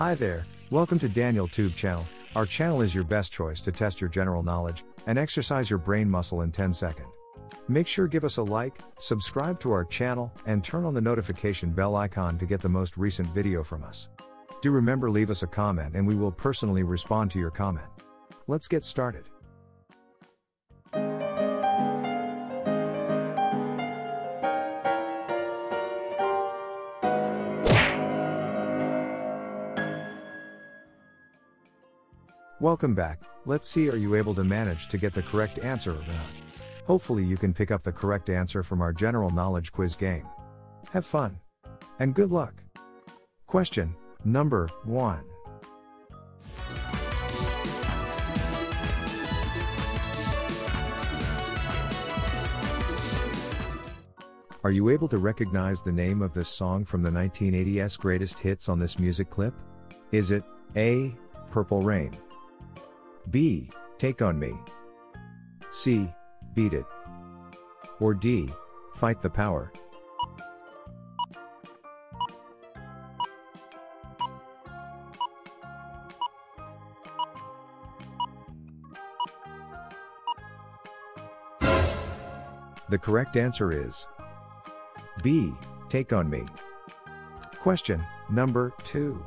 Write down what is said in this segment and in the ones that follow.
Hi there, welcome to Daniel Tube channel. Our channel is your best choice to test your general knowledge and exercise your brain muscle in 10 seconds. Make sure give us a like, subscribe to our channel, and turn on the notification bell icon to get the most recent video from us. Do remember leave us a comment and we will personally respond to your comment. Let's get started. Welcome back, let's see are you able to manage to get the correct answer or not. Hopefully you can pick up the correct answer from our general knowledge quiz game. Have fun. And good luck. Question, number 1. Are you able to recognize the name of this song from the 1980s greatest hits on this music clip? Is it A. Purple Rain? B. Take on Me? C. Beat It? Or D. Fight the Power? The correct answer is B. Take on Me. Question number 2.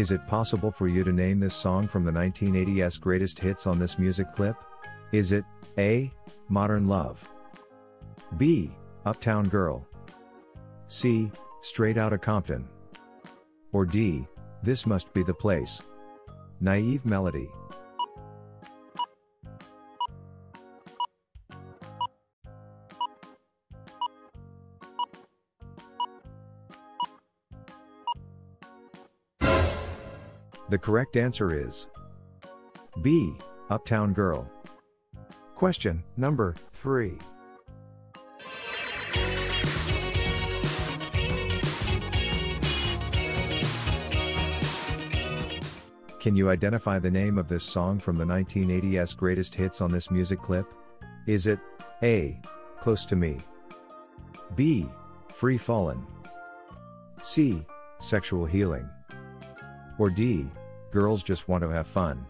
Is it possible for you to name this song from the 1980s greatest hits on this music clip? Is it A. Modern Love? B. Uptown Girl? C. Straight Outta Compton? Or D. This Must Be the Place? Naive Melody. The correct answer is B. Uptown Girl. Question number 3. Can you identify the name of this song from the 1980s greatest hits on this music clip? Is it A. Close to Me? B. Free Fallin'? C. Sexual Healing? Or D. Girls Just Want to Have Fun?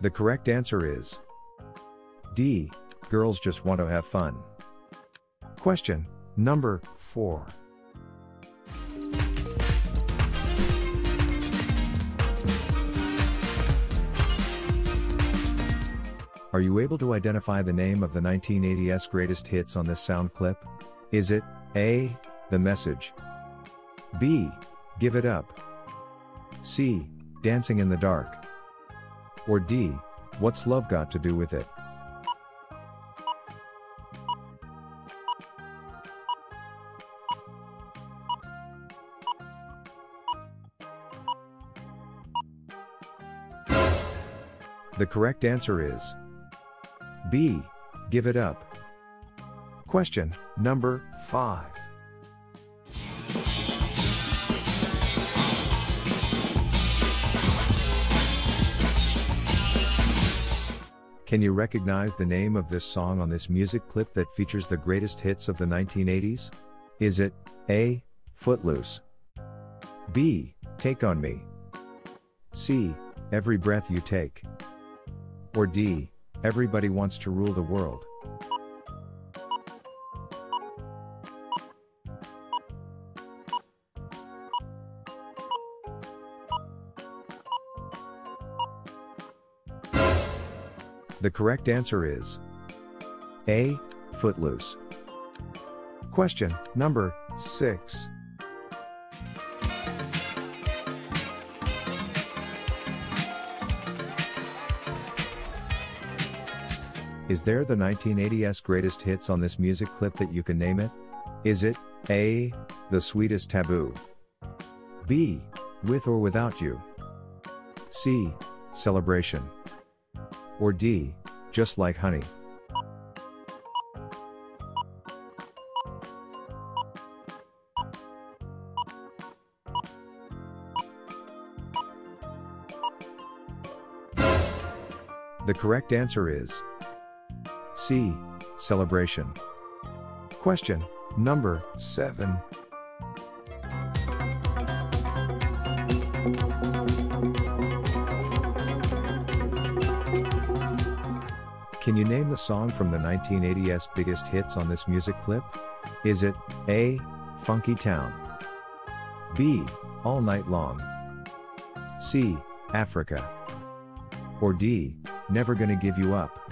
The correct answer is D. Girls just want to have fun. Question number 4. Are you able to identify the name of the 1980s greatest hits on this sound clip? Is it A. The Message? B. Give It Up? C. Dancing in the Dark? Or D. What's love got to do with it? The correct answer is B. Give it up. Question number 5. Can you recognize the name of this song on this music clip that features the greatest hits of the 1980s? Is it A. Footloose? B. Take on Me? C. Every Breath You Take? Or D. Everybody Wants to Rule the World? The correct answer is A. Footloose. Question number 6. Is there the 1980s greatest hits on this music clip that you can name it? Is it A. The Sweetest Taboo? B. With or Without You? C. Celebration? Or D. Just Like Honey? The correct answer is C. Celebration. Question number 7. Can you name the song from the 1980s biggest hits on this music clip? Is it A. Funky Town? B. All Night Long? C. Africa? Or D. Never Gonna Give You Up?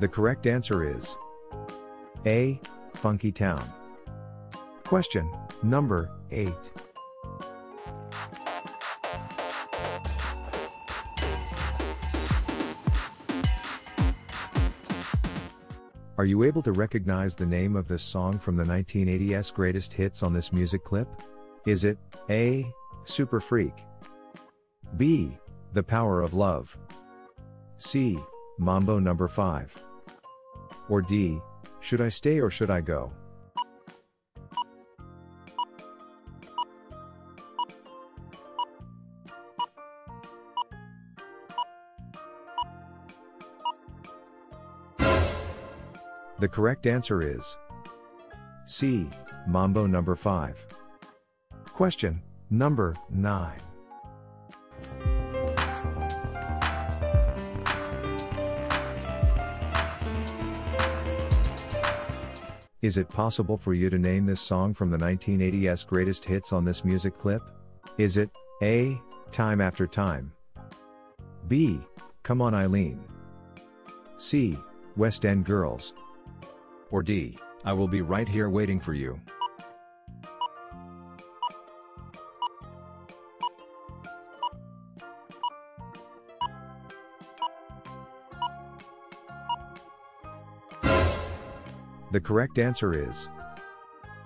The correct answer is A. Funky Town. Question number 8. Are you able to recognize the name of this song from the 1980s greatest hits on this music clip? Is it A. Super Freak? B. The Power of Love? C. Mambo Number 5? Or D. Should I Stay or Should I Go? The correct answer is C. Mambo number 5. Question number 9. Is it possible for you to name this song from the 1980s greatest hits on this music clip? Is it A. Time After Time? B. Come On Eileen? C. West End Girls? Or D. I will be right here waiting for you. The correct answer is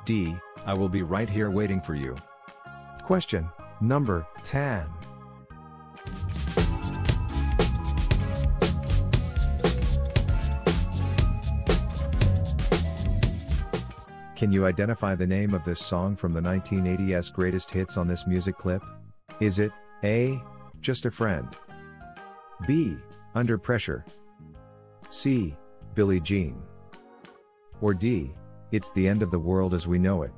D. I will be right here waiting for you. Question number 10. Can you identify the name of this song from the 1980s greatest hits on this music clip? Is it A. Just a Friend? B. Under Pressure? C. Billie Jean? Or D. It's the end of the world as we know it?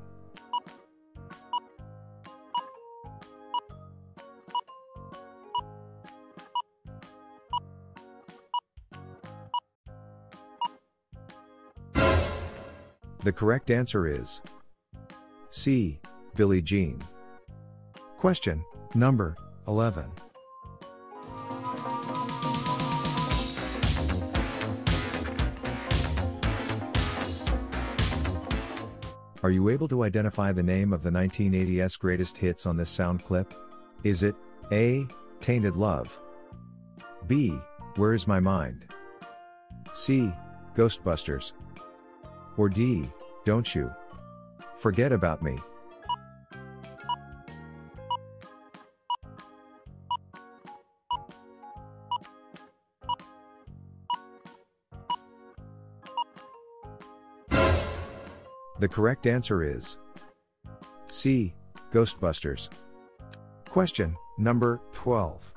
The correct answer is C. Billie Jean. Question number 11. Are you able to identify the name of the 1980s greatest hits on this sound clip? Is it A. Tainted Love? B. Where is My Mind? C. Ghostbusters? Or D, don't you? Forget about me. The correct answer is C. Ghostbusters. Question number 12.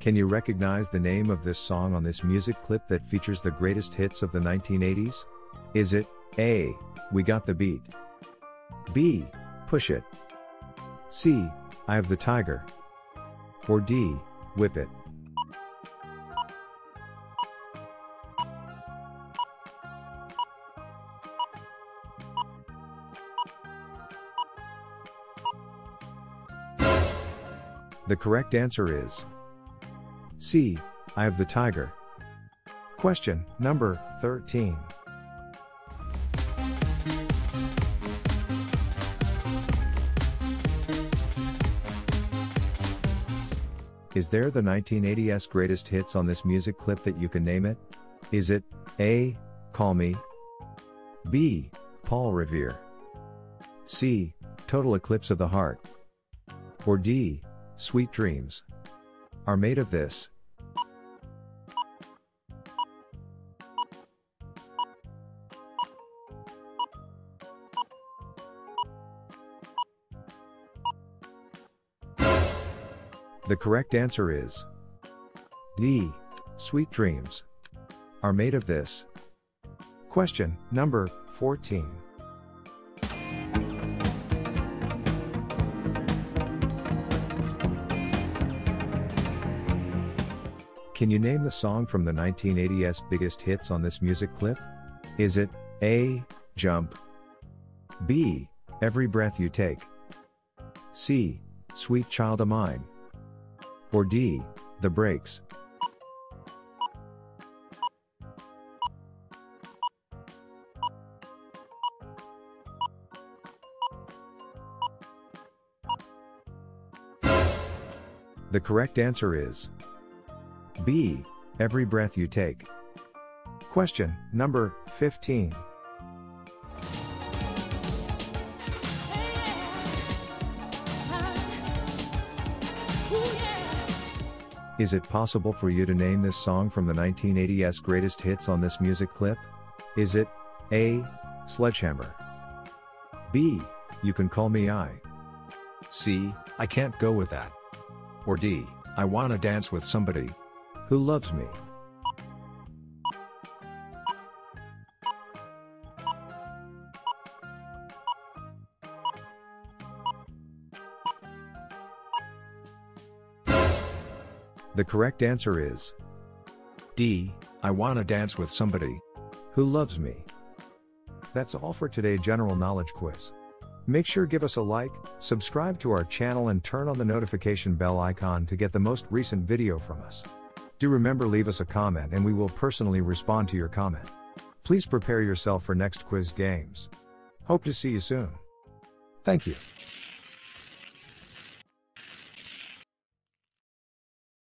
Can you recognize the name of this song on this music clip that features the greatest hits of the 1980s? Is it A. We Got the Beat? B. Push It? C. Eye of the Tiger? Or D. Whip It? The correct answer is C. Eye of the Tiger. Question number 13. Is there the 1980s greatest hits on this music clip that you can name it? Is it A. Call Me? B. Paul Revere? C. Total Eclipse of the Heart? Or D. Sweet dreams are made of this. The correct answer is D. Sweet dreams are made of this. Question number 14. Can you name the song from the 1980s biggest hits on this music clip? Is it A. Jump, B. Every Breath You Take, C. Sweet Child of Mine, or D. The Breaks. The correct answer is B. Every breath you take. Question number 15. Is it possible for you to name this song from the 1980s greatest hits on this music clip? Is it A. Sledgehammer? B. You Can Call Me Al? C. I Can't Go With That? Or D. I Wanna Dance With Somebody Who Loves Me? The correct answer is D. I wanna dance with somebody who loves me. That's all for today general knowledge quiz. Make sure give us a like, subscribe to our channel and turn on the notification bell icon to get the most recent video from us. Do remember leave us a comment and we will personally respond to your comment. Please prepare yourself for next quiz games. Hope to see you soon. Thank you.